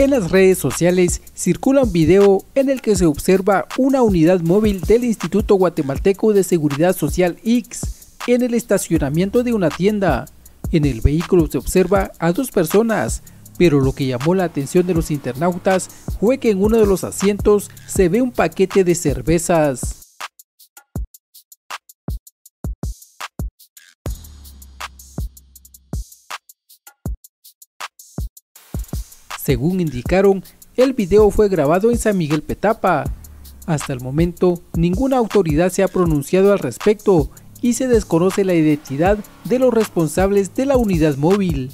En las redes sociales circula un video en el que se observa una unidad móvil del Instituto Guatemalteco de Seguridad Social X en el estacionamiento de una tienda. En el vehículo se observa a dos personas, pero lo que llamó la atención de los internautas fue que en uno de los asientos se ve un paquete de cervezas. Según indicaron, el video fue grabado en San Miguel Petapa. Hasta el momento, ninguna autoridad se ha pronunciado al respecto y se desconoce la identidad de los responsables de la unidad móvil.